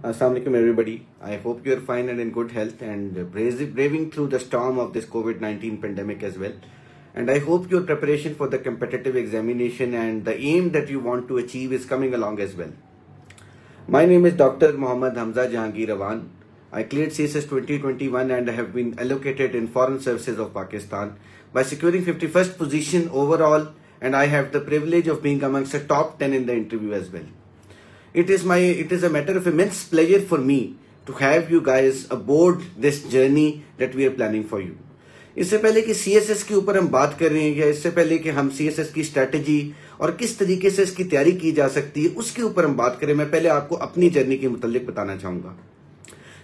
Assalamualaikum everybody. I hope you are fine and in good health and braving through the storm of this COVID-19 pandemic as well. And I hope your preparation for the competitive examination and the aim that you want to achieve is coming along as well. My name is Dr. Muhammad Hamza Jahangir Awan. I cleared CSS 2021 and I have been allocated in Foreign Services of Pakistan by securing 51st position overall and I have the privilege of being amongst the top 10 in the interview as well. It is my, it is a matter of immense pleasure for me to have you guys aboard this journey that we are planning for you. इससे पहले कि सी S S के ऊपर हम बात कर रहे हैं या इससे पहले कि हम सी एस एस की स्ट्रेटजी और किस तरीके से इसकी तैयारी की जा सकती है, उसके ऊपर हम बात करें। मैं पहले आपको अपनी जर्नी के मुतालिक बताना चाहूँगा।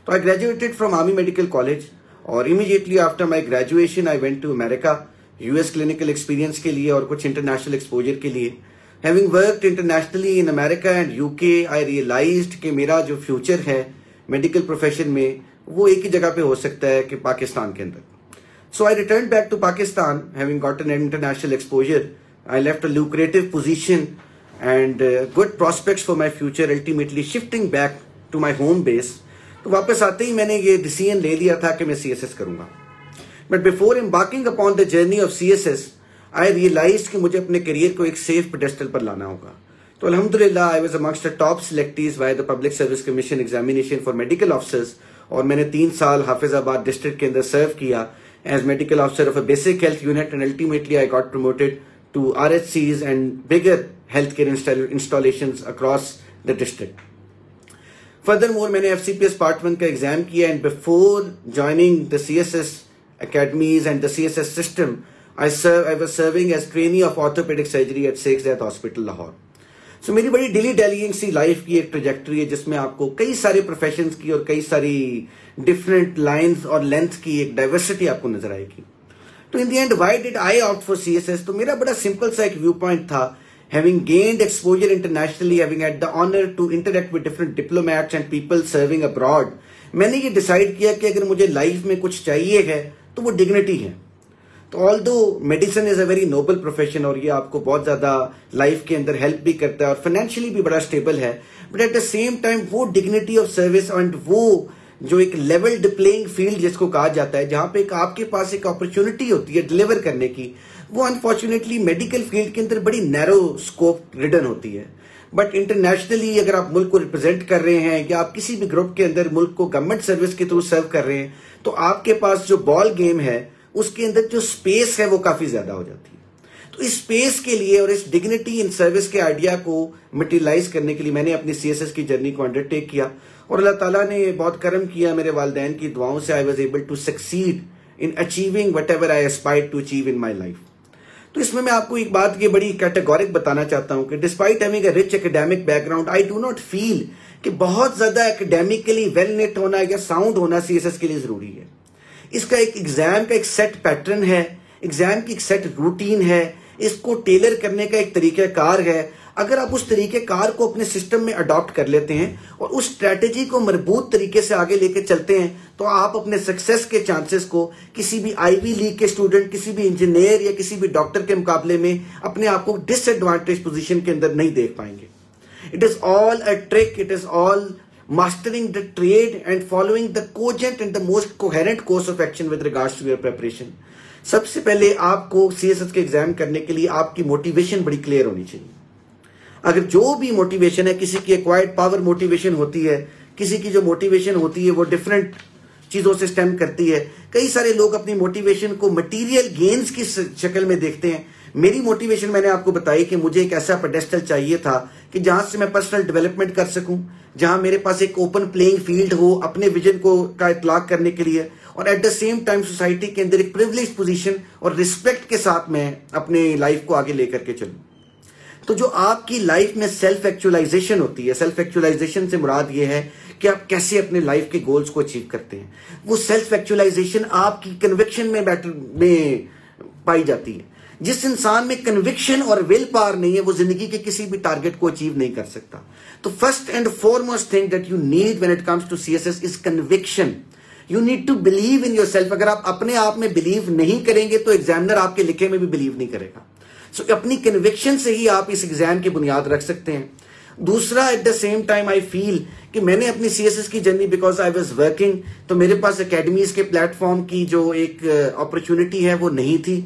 तो I graduated from Army Medical College और immediately after my graduation I went to America US clinical experience के लिए और कुछ इंटरनेशनल एक्सपोजर के लिए। Having worked internationally in America and UK I realise कि मेरा जो फ्यूचर है मेडिकल प्रोफेशन में, वो एक ही जगह पे हो सकता है कि पाकिस्तान के अंदर। So I return back to Pakistan having got an international exposure I left a lucrative position and good prospects for my future ultimately shifting back to my home base तो वापस आते ही मैंने ये डिसीज़न ले लिया था कि मैं सी एस एस करूँगा। But before embarking upon the journey of CSS I realise कि मुझे अपने करियर को एक सेफ़ पेडेस्टल पर लाना होगा। तो अलहमदुल्ला I was amongst the top selectees by the public service commission examination for medical officers और मैंने तीन साल हाफिजाबाद डिस्ट्रिक्ट के अंदर सर्व किया as medical officer of a basic health unit and ultimately I got promoted to R H Cs and bigger health care installation across the district furthermore मैंने F C P S part one का exam किया and before joining the C S S academies and the CSS system I serve I was serving as trainee of orthopedic surgery at Sheikh Hospital Lahore. So so, मेरी बड़ी डिली डेलिंग सी life की एक trajectory है जिसमें आपको कई सारे प्रोफेशन की और कई सारी डिफरेंट लाइंस और लेंथ की एक डाइवर्सिटी आपको नज़र आएगी तो in the end why did I opt for CSS तो मेरा बड़ा सिंपल सा एक व्यू पॉइंट था having gained exposure internationally having had the honor to interact with different diplomats and people serving abroad मैंने ये डिसाइड किया कि अगर मुझे लाइफ में कुछ चाहिए है तो वो डिग्निटी है तो although medicine is a very noble profession और ये आपको बहुत ज़्यादा लाइफ के अंदर हेल्प भी करता है और फाइनेंशियली भी बड़ा स्टेबल है but at the same time वो डिग्निटी ऑफ़ सर्विस एंड वो जो एक लेवल्ड प्लेइंग फ़ील्ड जिसको कहा जाता है, जहाँ पे एक आपके पास एक अपॉर्चुनिटी होती है डिलीवर करने की, वो अनफॉर्चुनेटली मेडिकल फ़ील्ड के अंदर बड़ी नैरो स्कोप रिटर्न होती है। बट इंटरनेशनली अगर आप मुल्क को रिप्रेजेंट कर रहे हैं या आप किसी भी ग्रुप के अंदर मुल्क को गवर्नमेंट सर्विस के थ्रू सर्व कर रहे हैं तो आपके पास जो बॉल गेम है उसके अंदर जो स्पेस है वो काफ़ी ज़्यादा हो जाती है। तो इस स्पेस के लिए और इस डिग्निटी इन सर्विस के आइडिया को मटेरियलाइज करने के लिए मैंने अपनी सीएसएस की जर्नी को अंडरटेक किया। और अल्लाह ताला ने बहुत करम किया मेरे वालदेन की दुआओं से। I was able to succeed in achieving whatever I aspire to achieve in my life तो इसमें मैं आपको एक बात की बड़ी कैटेगोरिक बताना चाहता हूँ कि despite having rich academic background I do not feel कि बहुत ज़्यादा एकेडमिकली वेल नेट होना या साउंड होना सीएसएस के लिए ज़रूरी है। इसका एक एग्ज़ाम का एक सेट पैटर्न है एग्ज़ाम की एक सेट रूटीन है, इसको टेलर करने का एक तरीका कार है। अगर आप उस तरीके कार को अपने सिस्टम में अडॉप्ट कर लेते हैं और उस स्ट्रेटेजी को मज़बूत तरीके से आगे लेके चलते हैं तो आप अपने सक्सेस के चांसेस को किसी भी आईवी लीग के स्टूडेंट किसी भी इंजीनियर या किसी भी डॉक्टर के मुकाबले में अपने आप को डिसएडवांटेज पोजीशन के अंदर नहीं देख पाएँगे। It is all a trick it is all mastering the trade and following the cogent and the most coherent course of action with regards to your preparation. सबसे पहले आपको सीएसएस के एग्ज़ाम करने के लिए आपकी मोटिवेशन बड़ी क्लियर होनी चाहिए। अगर जो भी मोटिवेशन है, किसी की एक्वायर्ड पावर मोटिवेशन होती है, किसी की जो मोटिवेशन होती है, वो डिफरेंट चीज़ों से स्टेम करती है। कई सारे लोग अपनी मोटिवेशन को मटेरियल गेन्स की शक्ल में देखते हैं। मेरी मोटिवेशन मैंने आपको बताई कि मुझे एक ऐसा पेडेस्टल चाहिए था कि जहाँ से मैं पर्सनल डेवलपमेंट कर सकूँ, जहाँ मेरे पास एक ओपन प्लेइंग फ़ील्ड हो अपने विजन को का इतलाक करने के लिए, और at the same time society के अंदर एक प्रिविलेज पोजीशन और रिस्पेक्ट के साथ मैं अपने लाइफ को आगे लेकर के चलूँ। तो जो आपकी लाइफ में सेल्फ एक्चुअलाइजेशन होती है सेल्फ एक्चुअलाइजेशन से मुराद ये है कि आप कैसे अपने लाइफ के गोल्स को अचीव करते हैं। वो सेल्फ एक्चुअलाइजेशन आपकी कन्विक्शन में बैटर में पाई जाती है। जिस इंसान में कन्विक्शन और विल पावर नहीं है वो ज़िंदगी के किसी भी टारगेट को अचीव नहीं कर सकता। तो first and foremost thing that you need when it comes to CSS is conviction you need to believe in yourself अगर आप अपने आप में बिलीव नहीं करेंगे तो एग्जामिनर आपके लिखे में भी बिलीव नहीं करेगा। सो so, अपनी कन्विक्शन से ही आप इस एग्ज़ाम की बुनियाद रख सकते हैं। दूसरा at the same time I feel कि मैंने अपनी सी एस एस की journey because I was working तो मेरे पास अकेडमीज के प्लेटफॉर्म की जो एक अपॉर्चुनिटी uh, है वो नहीं थी।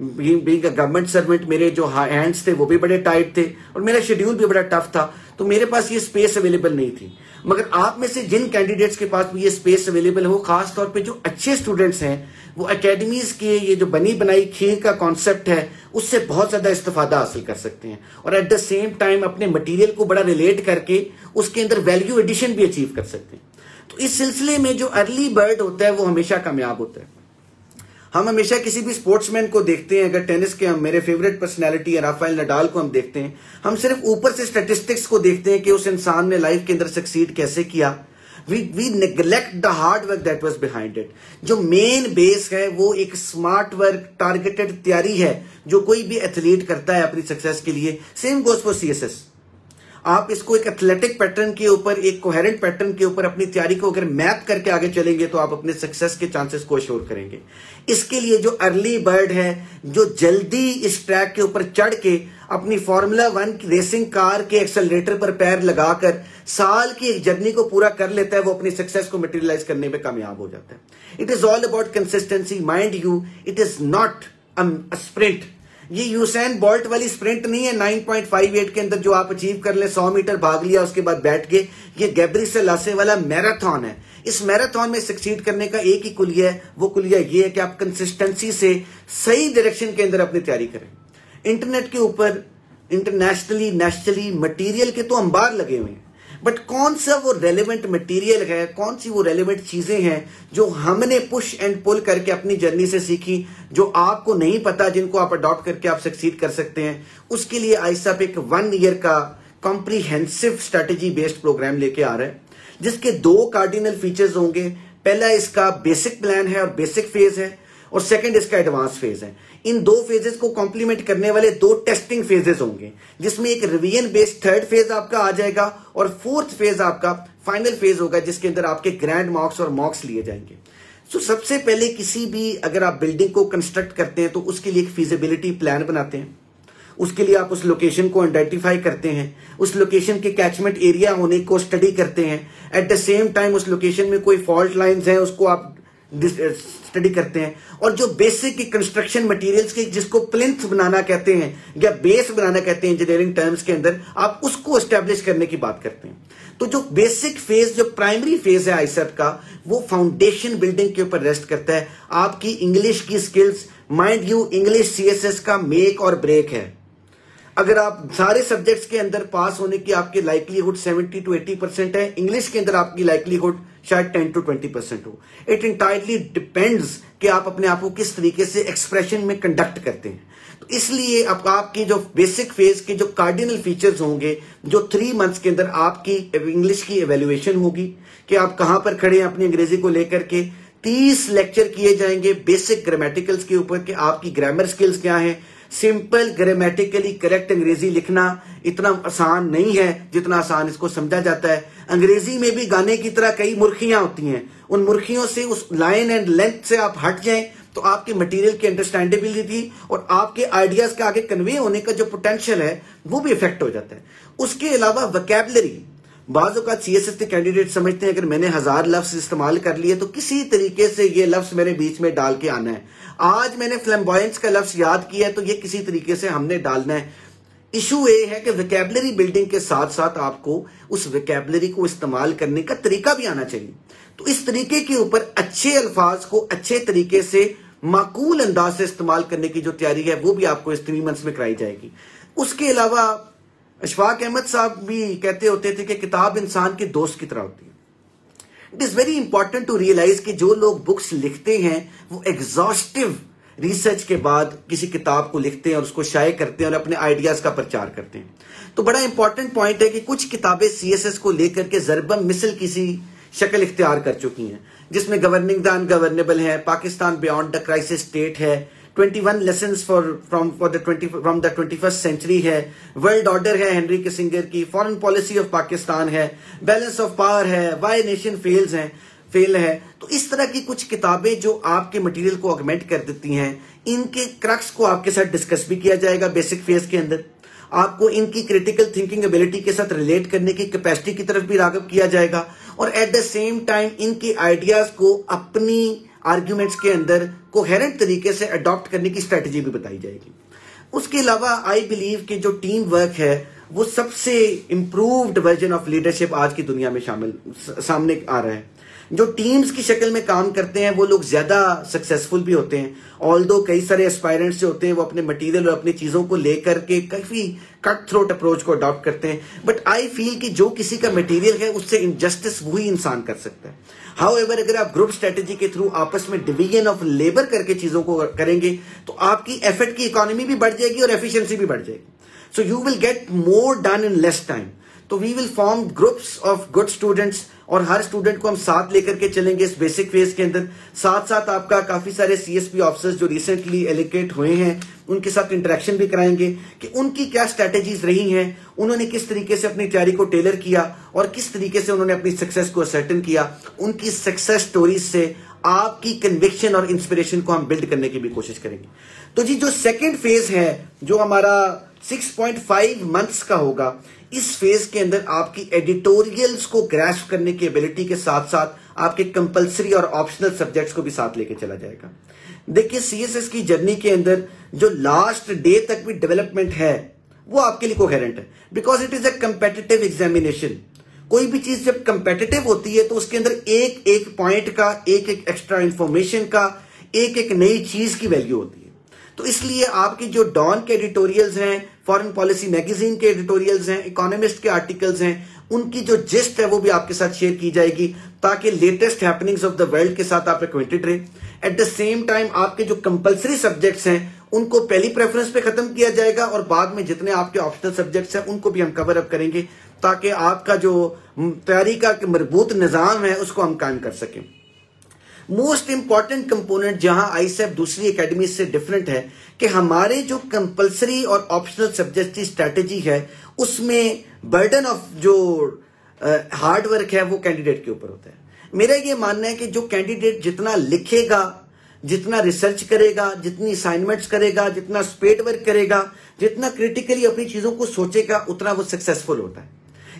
बीइंग गवर्नमेंट सर्वेंट मेरे जो हैंड्स थे, वो भी बड़े टाइट थे और मेरा शेड्यूल भी बड़ा टफ था तो मेरे पास ये स्पेस अवेलेबल नहीं थी। मगर आप में से जिन कैंडिडेट्स के पास भी ये स्पेस अवेलेबल हो खास तौर पे जो अच्छे स्टूडेंट्स हैं, वो अकेडमीज के ये जो बनी बनाई खीर का कॉन्सेप्ट है, उससे बहुत ज़्यादा इस्तेफादा हासिल कर सकते हैं। और एट द सेम टाइम अपने मटेरियल को बड़ा रिलेट करके उसके अंदर वैल्यू एडिशन भी अचीव कर सकते हैं। तो इस सिलसिले में जो अर्ली बर्ड होता है, वो हमेशा कामयाब होता है। हम हमेशा किसी भी स्पोर्ट्समैन को देखते हैं, अगर टेनिस के हम, मेरे फेवरेट पर्सनैलिटी है, राफेल नडाल को हम देखते हैं, हम सिर्फ़ ऊपर से स्टेटिस्टिक्स को देखते हैं कि उस इंसान ने लाइफ के अंदर सक्सीड कैसे किया। We we neglect the hard work that was behind it जो मेन बेस है, वो एक स्मार्ट वर्क टारगेटेड तैयारी है, जो कोई भी एथलीट करता है अपनी सक्सेस के लिए। सेम गोज फॉर सीएसएस आप इसको एक एथलेटिक पैटर्न के ऊपर, एक कोहेरेंट पैटर्न के ऊपर अपनी तैयारी को अगर मैप करके आगे चलेंगे तो आप अपने सक्सेस के चांसेस को अश्योर करेंगे। इसके लिए जो अर्ली बर्ड है, जो जल्दी इस ट्रैक के ऊपर चढ़ के अपनी फॉर्मूला वन रेसिंग कार के एक्सेलरेटर पर पैर लगाकर साल की एक जर्नी को पूरा कर लेता है, वो अपनी सक्सेस को मटेरियलाइज करने में कामयाब हो जाता है। It is all about consistency mind you it is not sprint ये यूसैन बॉल्ट वाली स्प्रिंट नहीं है 9.58 के अंदर जो आप अचीव कर ले 100 मीटर भाग लिया, उसके बाद बैठ गए। ये गैब्री से लासे वाला मैराथन है। इस मैराथन में सक्सीड करने का एक ही कुलिया है, वो कुलिया ये है कि आप कंसिस्टेंसी से सही डायरेक्शन के अंदर अपनी तैयारी करें। इंटरनेट के ऊपर इंटरनेशनली नेशनली मटीरियल के तो अंबार लगे हुए हैं। बट कौन सा वो रेलिवेंट मटेरियल है? कौन सी वो रेलिवेंट चीज़ें हैं जो हमने पुश एंड पुल करके अपनी जर्नी से सीखी, जो आपको नहीं पता, जिनको आप अडॉप्ट करके आप सक्सीड कर सकते हैं? उसके लिए आईसाप एक वन ईयर का कॉम्प्रीहेंसिव स्ट्रेटेजी बेस्ड प्रोग्राम लेके आ रहा है, जिसके दो कार्डिनल फीचर्स होंगे। पहला इसका बेसिक प्लान है और बेसिक फ़ेज़ है। और सेकंड इसका एडवांस फ़ेज़ है। इन दो फेजेस को कॉम्प्लीमेंट करने वाले दो टेस्टिंग फेजेस होंगे, जिसमें एक रिवीजन बेस्ड थर्ड फ़ेज़ आपका आ जाएगा और फोर्थ फ़ेज़ आपका फाइनल फ़ेज़ होगा, जिसके अंदर आपके ग्रैंड मार्क्स और मार्क्स लिए जाएँगे। सो सबसे पहले किसी भी अगर आप बिल्डिंग को कंस्ट्रक्ट करते हैं तो उसके लिए एक फिजिबिलिटी प्लान बनाते हैं। उसके लिए आप उस लोकेशन को आइडेंटिफाई करते हैं। उस लोकेशन के कैचमेंट एरिया होने को स्टडी करते हैं। एट द सेम टाइम उस लोकेशन में कोई फॉल्ट लाइंस हैं, उसको आप स्टडी करते हैं और जो बेसिक कंस्ट्रक्शन मटेरियल्स के जिसको प्लिंथ बनाना कहते हैं या बेस बनाना कहते हैं इंजीनियरिंग टर्म्स के अंदर, आप उसको एस्टेब्लिश करने की बात करते हैं। तो जो बेसिक फ़ेज़ जो प्राइमरी फ़ेज़ है आईसेट का, वो फाउंडेशन बिल्डिंग के ऊपर रेस्ट करता है। आपकी इंग्लिश की skills mind you English CSS का मेक और ब्रेक है। अगर आप सारे सब्जेक्ट्स के अंदर पास होने की आपकी लाइकलीहुड 70 टू 80 परसेंट है इंग्लिश के अंदर आपकी लाइकलीहुड शायद 10 टू 20 परसेंट हो। इट इंटायरली डिपेंड्स कि आप अपने आप को किस तरीके से एक्सप्रेशन में कंडक्ट करते हैं। तो इसलिए आप आपकी जो बेसिक फ़ेज़ के जो कार्डिनल फीचर्स होंगे, जो थ्री मंथ्स के अंदर आपकी इंग्लिश की एवेल्युएशन होगी कि आप कहाँ पर खड़े हैं अपनी अंग्रेज़ी को लेकर के, तीस लेक्चर किए जाएँगे बेसिक ग्रामेटिकल्स के ऊपर कि आपकी ग्रामर स्किल्स क्या है सिंपल, ग्रामेटिकली करेक्ट अंग्रेज़ी लिखना इतना आसान नहीं है जितना आसान इसको समझा जाता है। अंग्रेज़ी में भी गाने की तरह कई मुर्खियाँ होती हैं। उन मुर्खियों से उस लाइन एंड लेंथ से आप हट जाएँ तो आपके मटेरियल की अंडरस्टैंडेबिलिटी और आपके आइडियाज़ के आगे कन्वे होने का जो पोटेंशियल है, वो भी इफ़ेक्ट हो जाता है। उसके अलावा वकेबलरी बाजों का सी एस एस के कैंडिडेट समझते हैं, अगर मैंने हज़ार लफ्ज इस्तेमाल कर लिए तो किसी तरीके से ये लफ्ज मेरे बीच में डाल के आना है। आज मैंने फ्लैम्बॉयंस का लफ्ज याद किया है तो ये किसी तरीके से हमने डालना है। इशू ये है कि वेकेबलरी बिल्डिंग के साथ साथ आपको उस वेकेबलरी को इस्तेमाल करने का तरीका भी आना चाहिए। तो इस तरीके के ऊपर अच्छे अल्फाज को अच्छे तरीके से माकूल अंदाज से इस्तेमाल करने की जो तैयारी है, वो भी आपको इस थ्री मंथ्स में कराई जाएगी। उसके अलावा अशफाक अहमद साहब भी कहते होते थे कि किताब इंसान के दोस्त की तरह होती है। It is very important to realise कि जो लोग बुक्स लिखते हैं, वो एग्जॉस्टिव रिसर्च के बाद किसी किताब को लिखते हैं और उसको शाये करते हैं और अपने आइडियाज़ का प्रचार करते हैं। तो बड़ा इंपॉर्टेंट पॉइंट है कि कुछ किताबें सीएसएस को लेकर के जरबम मिसल किसी शक्ल इख्तियार कर चुकी हैं, जिसमें गवर्निंग द अनगवर्नेबल है, Pakistan beyond the crisis state है 21 lesson for from for the 20 from the 21st century है। वर्ल्ड ऑर्डर है हेनरी किसिंगर की। फॉरेन पॉलिसी ऑफ़ पाकिस्तान है। बैलेंस ऑफ़ पावर है। वाई नेशन फेल्स है फेल है। तो इस तरह की कुछ किताबें जो आपके मटेरियल को ऑगमेंट कर देती हैं, इनके क्रक्स को आपके साथ डिस्कस भी किया जाएगा बेसिक फ़ेज़ के अंदर। आपको इनकी क्रिटिकल थिंकिंग एबिलिटी के साथ रिलेट करने की कैपेसिटी की तरफ़ भी रागब किया जाएगा। और एट द सेम टाइम इनकी आइडियाज़ को अपनी आर्ग्यूमेंट्स के अंदर कोहेरेंट तरीके से अडॉप्ट करने की स्ट्रेटेजी भी बताई जाएगी। उसके अलावा आई बिलीव कि जो टीम वर्क है, वो सबसे इम्प्रूव्ड वर्जन ऑफ़ लीडरशिप आज की दुनिया में शामिल सामने आ रहा है। जो टीम्स की शक्ल में काम करते हैं, वो लोग ज़्यादा सक्सेसफुल भी होते हैं। ऑल दो कई सारे एस्पायरेंट्स जो होते हैं, वो अपने मटेरियल और अपनी चीज़ों को लेकर के काफ़ी कट थ्रोट अप्रोच को अडॉप्ट करते हैं। बट आई फील कि जो किसी का मटेरियल है, उससे इनजस्टिस वही इंसान कर सकता है। हाउ एवर अगर आप ग्रुप स्ट्रेटेजी के थ्रू आपस में डिवीज़न ऑफ़ लेबर करके चीज़ों को करेंगे तो आपकी एफर्ट की इकोनॉमी भी बढ़ जाएगी और एफिशिएंसी भी बढ़ जाएगी। So you will get more done in less time तो we will form groups of good students और हर स्टूडेंट को हम साथ लेकर के चलेंगे इस बेसिक फ़ेज़ के अंदर। साथ साथ आपका काफ़ी सारे सीएसपी ऑफिसर्स जो रिसेंटली एलिकेट हुए हैं, उनके साथ इंटरेक्शन भी कराएँगे कि उनकी क्या स्ट्रेटेजीज रही हैं, उन्होंने किस तरीके से अपनी तैयारी को टेलर किया और किस तरीके से उन्होंने अपनी सक्सेस को सर्टन किया। उनकी सक्सेस स्टोरीज से आपकी कन्विक्शन और इंस्पिरेशन को हम बिल्ड करने की भी कोशिश करेंगे। तो जी, जो सेकेंड फ़ेज़ है, जो हमारा 6.5 मंथ्स का होगा इस फ़ेज़ के अंदर आपकी एडिटोरियल्स को ग्रैश करने की एबिलिटी के साथ साथ आपके कंपलसरी और ऑप्शनल सब्जेक्ट्स को भी साथ लेके चला जाएगा। देखिए सीएसएस की जर्नी के अंदर जो लास्ट डे तक भी डेवलपमेंट है, वो आपके लिए कोहेरेंट है। Because it is a competitive examination कोई भी चीज़ जब कंपेटिटिव होती है तो उसके अंदर एक एक पॉइंट का, एक एक एक्स्ट्रा इंफॉर्मेशन का, एक एक नई चीज़ की वैल्यू होती है। तो इसलिए आपके जो डॉन के एडिटोरियल्स हैं फॉरेन पॉलिसी मैगजीन के एडिटोरियल्स हैं इकोनॉमिस्ट के आर्टिकल्स हैं, उनकी जो जिस्ट है वो भी आपके साथ शेयर की जाएगी ताकि latest happenings of the world के साथ आप एक्वेंटेड रहे। एट द सेम टाइम आपके जो कंपलसरी सब्जेक्ट्स हैं, उनको पहली प्रेफरेंस पे खत्म किया जाएगा और बाद में जितने आपके ऑप्शनल सब्जेक्ट्स हैं, उनको भी हम कवर अप करेंगे ताकि आपका जो तैयारी का मज़बूत निज़ाम है, उसको हम कायम कर सकें। मोस्ट इंपॉर्टेंट कंपोनेंट जहाँ आईसेफ दूसरी एकेडमी से डिफरेंट है कि हमारे जो कंपलसरी और ऑप्शनल सब्जेक्ट की स्ट्रेटेजी है उसमें बर्डन ऑफ़ जो हार्ड uh, वर्क है वो कैंडिडेट के ऊपर होता है। मेरा ये मानना है कि जो कैंडिडेट जितना लिखेगा जितना रिसर्च करेगा जितनी असाइनमेंट्स करेगा जितना स्पेड वर्क करेगा जितना क्रिटिकली अपनी चीज़ों को सोचेगा उतना वो सक्सेसफुल होता है।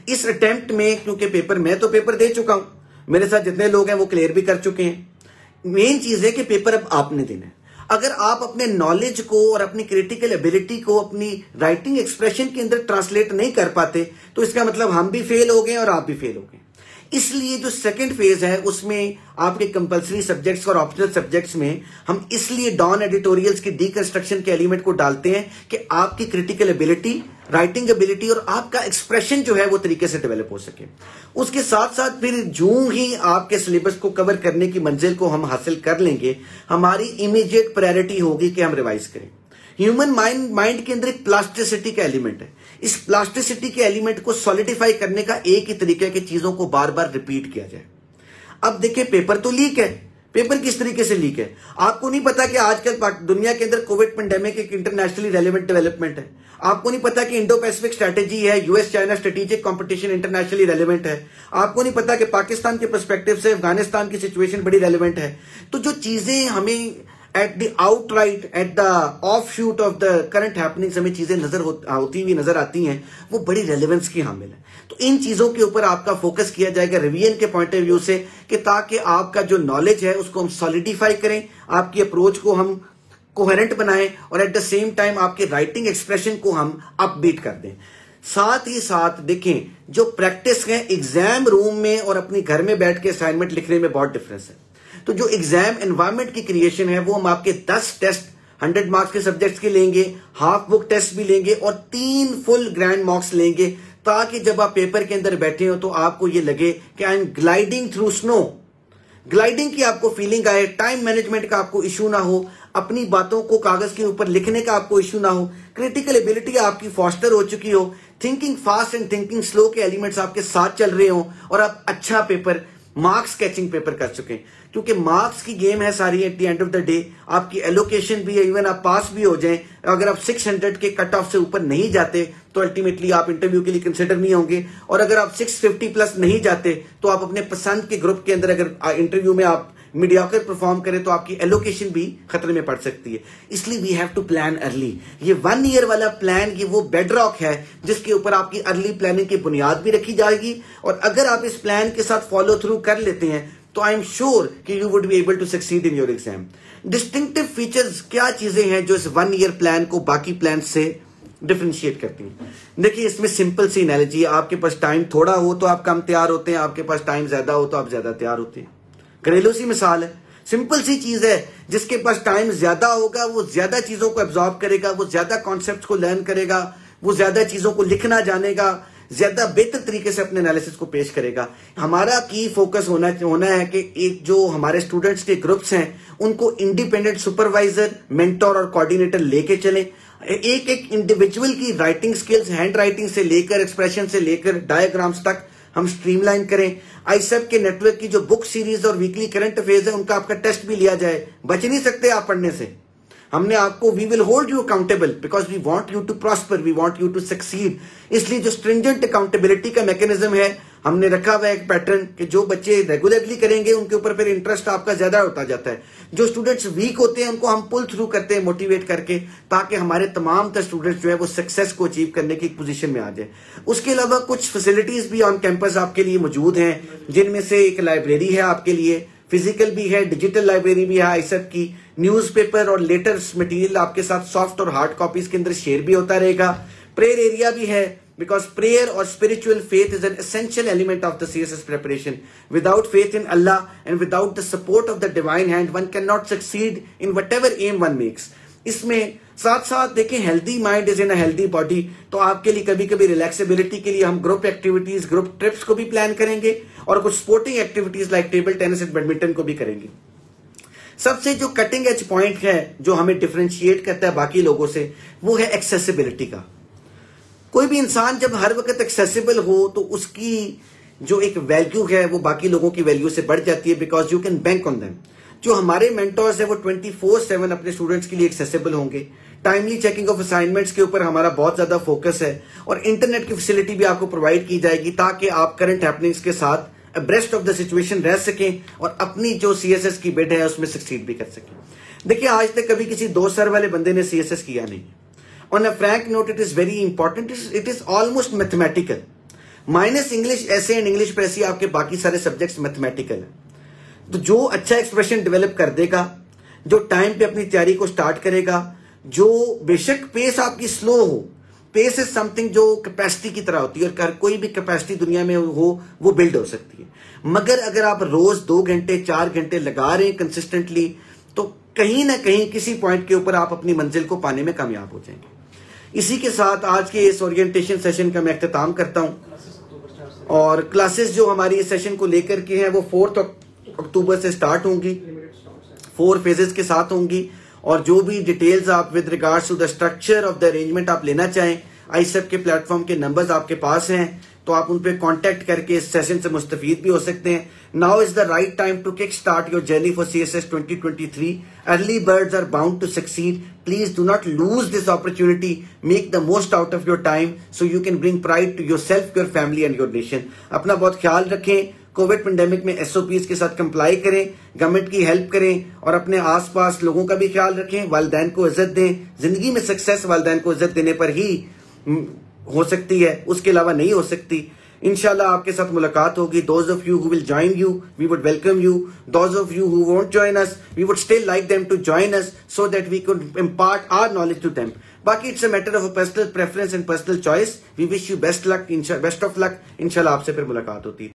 इस अटेम्प्ट में क्योंकि पेपर मैं तो पेपर दे चुका हूँ मेरे साथ जितने लोग हैं वो क्लियर भी कर चुके हैं। मेन चीज़ है कि पेपर अब आपने देना है। अगर आप अपने नॉलेज को और अपनी क्रिटिकल एबिलिटी को अपनी राइटिंग एक्सप्रेशन के अंदर ट्रांसलेट नहीं कर पाते तो इसका मतलब हम भी फेल हो गए और आप भी फेल हो गए। इसलिए जो सेकंड फ़ेज़ है, उसमें आपके कंपलसरी सब्जेक्ट्स और ऑप्शनल सब्जेक्ट्स में हम इसलिए डॉन एडिटोरियल्स की डीकंस्ट्रक्शन के एलिमेंट को डालते हैं कि आपकी क्रिटिकल एबिलिटी राइटिंग एबिलिटी और आपका एक्सप्रेशन जो है वो तरीके से डेवलप हो सके। उसके साथ साथ फिर जो ही आपके सिलेबस को कवर करने की मंजिल को हम हासिल कर लेंगे, हमारी इमीडिएट प्रायोरिटी होगी कि हम रिवाइज करें। ह्यूमन माइंड माइंड के अंदर एक प्लास्टिसिटी का एलिमेंट है। इस प्लास्टिसिटी के एलिमेंट को सॉलिडिफाई करने का एक ही तरीका है कि चीज़ों को बार बार रिपीट किया जाए। अब देखिए पेपर तो लीक है। पेपर किस तरीके से लीक है? आपको नहीं पता कि आजकल दुनिया के अंदर कोविड पेंडेमिक एक इंटरनेशनली रेलिवेंट डेवलपमेंट है। आपको नहीं पता कि इंडो पैसिफिक स्ट्रेटेजी है US China strategic competition internationally relevant है। आपको नहीं पता कि पाकिस्तान के परस्पेक्टिव से अफ़गानिस्तान की सिचुएशन बड़ी रेलिवेंट है। तो जो चीज़ें हमें at the outright at the offshoot of the current happenings हमें चीज़ें नज़र होती हुई नज़र आती हैं, वो बड़ी रेलिवेंस की हामिल है। तो इन चीज़ों के ऊपर आपका फोकस किया जाएगा रिवीजन के पॉइंट ऑफ़ व्यू से कि ताकि आपका जो नॉलेज है उसको हम सॉलिडिफाई करें, आपकी अप्रोच को हम कोहेरेंट बनाएँ और एट द सेम टाइम आपके राइटिंग एक्सप्रेशन को हम अपबीट कर दें। साथ ही साथ देखें, जो प्रैक्टिस है एग्ज़ाम रूम में और अपने घर में बैठ के असाइनमेंट लिखने में बहुत डिफरेंस है। तो जो एग्ज़ाम एनवायरमेंट की क्रिएशन है, वो हम आपके दस टेस्ट हंड्रेड मार्क्स के सब्जेक्ट्स के लेंगे हाफ़ बुक टेस्ट भी लेंगे और तीन फुल ग्रैंड मार्क्स लेंगे, ताकि जब आप पेपर के अंदर बैठे हो तो आपको ये लगे कि I am gliding through snow gliding की आपको फीलिंग आए टाइम मैनेजमेंट का आपको इशू ना हो अपनी बातों को कागज़ के ऊपर लिखने का आपको इश्यू ना हो। क्रिटिकल एबिलिटी आपकी फॉस्टर हो चुकी हो। Thinking fast and thinking slow के एलिमेंट्स आपके साथ चल रहे हो और आप अच्छा पेपर मार्क्स कैचिंग पेपर कर चुके हैं। क्योंकि मार्क्स की गेम है सारी at the end of the day आपकी एलोकेशन भी है इवन आप पास भी हो जाएँ। अगर आप 600 के कट ऑफ़ से ऊपर नहीं जाते तो अल्टीमेटली आप इंटरव्यू के लिए कंसिडर नहीं होंगे। और अगर आप 650 प्लस नहीं जाते तो आप अपने पसंद के ग्रुप के अंदर अगर इंटरव्यू में आप मीडियाकर परफॉर्म करें तो आपकी एलोकेशन भी खतरे में पड़ सकती है। इसलिए we have to plan early ये वन ईयर वाला प्लान ये वो बेडरॉक है, जिसके ऊपर आपकी अर्ली प्लानिंग की बुनियाद भी रखी जाएगी। और अगर आप इस प्लान के साथ फॉलो थ्रू कर लेते हैं तो आई एम श्योर कि you would be able to succeed in your exam distinctive features क्या चीज़ें हैं जो इस वन ईयर प्लान को बाकी प्लान से डिफ्रेंशिएट करती हैं? देखिए, इसमें सिंपल सी एनालॉजी है। आपके पास टाइम थोड़ा हो तो आप कम तैयार होते हैं, आपके पास टाइम ज़्यादा हो तो आप ज़्यादा तैयार होते हैं। घरेलू सी मिसाल है। सिंपल सी चीज़ है, जिसके पास टाइम ज़्यादा होगा, वो ज़्यादा चीज़ों को एब्जॉर्ब करेगा, वो ज़्यादा कॉन्सेप्ट को लर्न करेगा, वो ज़्यादा चीज़ों को लिखना जानेगा, ज़्यादा बेहतर तरीके से अपने एनालिसिस को पेश करेगा। हमारा की फोकस होना होना है कि एक जो हमारे स्टूडेंट्स के ग्रुप्स हैं, उनको इंडिपेंडेंट सुपरवाइजर मेंटोर और कोऑर्डिनेटर लेके चले। एक एक इंडिविजुअल की राइटिंग स्किल्स हैंड राइटिंग से लेकर एक्सप्रेशन से लेकर डायग्राम्स तक हम स्ट्रीमलाइन करें। आईसेप के नेटवर्क की जो बुक सीरीज़ और वीकली करंट अफेयर है, उनका आपका टेस्ट भी लिया जाए। बच नहीं सकते आप पढ़ने से। हमने आपको we will hold you accountable because we want you to prosper we want you to succeed इसलिए जो स्ट्रिंजेंट अकाउंटेबिलिटी का मैकेनिज्म है हमने रखा हुआ एक पैटर्न कि जो बच्चे रेगुलरली करेंगे, उनके ऊपर फिर इंटरेस्ट आपका ज़्यादा होता जाता है। जो स्टूडेंट्स वीक होते हैं, उनको हम पुल थ्रू करते हैं मोटिवेट करके, ताकि हमारे तमाम तर स्टूडेंट्स जो है वो सक्सेस को अचीव करने की पोजीशन में आ जाए। उसके अलावा कुछ फैसिलिटीज़ भी ऑन कैंपस आपके लिए मौजूद हैं, जिनमें से एक लाइब्रेरी है आपके लिए फ़िज़िकल भी है डिजिटल लाइब्रेरी भी है आईसेप की न्यूज़पेपर और लेटेस्ट मटेरियल आपके साथ सॉफ्ट और हार्ड कॉपीज के अंदर शेयर भी होता रहेगा। प्रेयर एरिया भी है because prayer or spiritual faith is an essential element of the CSS preparation. Without faith in Allah and without the support of the divine hand, one cannot succeed in whatever aim one makes. इसमें साथ साथ देखें healthy mind is in a healthy body तो आपके लिए कभी कभी रिलैक्सेबिलिटी के लिए हम ग्रुप एक्टिविटीज़ ग्रुप ट्रिप्स को भी प्लान करेंगे और कुछ sporting activities like table tennis and badminton को भी करेंगे सबसे जो कटिंग एज पॉइंट है जो हमें डिफ्रेंशिएट करता है बाकी लोगों से वो है एक्सेसिबिलिटी का कोई भी इंसान जब हर वक्त एक्सेसिबल हो तो उसकी जो एक वैल्यू है, वो बाकी लोगों की वैल्यू से बढ़ जाती है because you can bank on them जो हमारे मेंटर्स है, वो ट्वेंटी फोर सेवन अपने स्टूडेंट्स के लिए एक्सेसिबल होंगे। टाइमली चेकिंग ऑफ़ असाइनमेंट्स के ऊपर हमारा बहुत ज़्यादा फोकस है और इंटरनेट की फैसिलिटी भी आपको प्रोवाइड की जाएगी ताकि आप करंट हैपनिंग्स के साथ ब्रेस्ट ऑफ़ द सिचुएशन रह सकें और अपनी जो सीएसएस की बिड है, उसमें सक्सीड भी कर सकें। देखिए, आज तक कभी किसी दो सर वाले बंदे ने सीएसएस किया नहीं। On a frank note it is very important it is almost mathematical minus English ऐसे एंड इंग्लिश पर ऐसी आपके बाकी सारे सब्जेक्ट्स मैथमेटिकल है। तो जो अच्छा एक्सप्रेशन डेवलप कर देगा, जो टाइम पे अपनी तैयारी को स्टार्ट करेगा, जो बेशक पेस आपकी स्लो हो पेस इज़ समथिंग जो कैपेसिटी की तरह होती है और कोई भी कैपेसिटी दुनिया में हो, वो बिल्ड हो सकती है। मगर अगर आप रोज दो घंटे, चार घंटे लगा रहे हैं कंसिस्टेंटली तो कहीं ना कहीं किसी पॉइंट के ऊपर आप अपनी मंजिल को पाने में कामयाब हो जाएँगे। इसी के साथ आज के इस ओरिएंटेशन सेशन का मैं अख्ताम करता हूँ। और क्लासेस जो हमारी इस सेशन को लेकर के हैं, वो फोर्थ अक्टूबर से स्टार्ट होंगी। फोर फेजेस के साथ होंगी। और जो भी डिटेल्स आप with regards to the structure of the arrangement आप लेना चाहें आई के प्लेटफॉर्म के नंबर्स आपके पास हैं। तो आप उन पर कॉन्टेक्ट करके इस सेशन से मुस्तफ़ भी हो सकते हैं। Now is the right time to kick start your journey for C S S twenty twenty three early birds are bound to succeed please do not lose this opportunity make the most out of your time so you can bring pride to yourself your family and your nation अपना बहुत ख्याल रखें। Covid pandemic में SOPs के साथ comply करें। Government की help करें और अपने आसपास लोगों का भी ख्याल रखें। वालदेन को इज़्ज़त दें। ज़िंदगी में सक्सेस वालदेन को इज़्ज़त देने पर ही हो सकती है, उसके अलावा नहीं हो सकती। इनशाला आपके साथ मुलाकात होगी। Those of you who will join you we would welcome you those of you who won't join us we would still like them to join us so that we could impart our knowledge to them बाकी it's a matter of personal preference and personal choice we wish you best luck best of luck इनशाला आपसे फिर मुलाकात होती।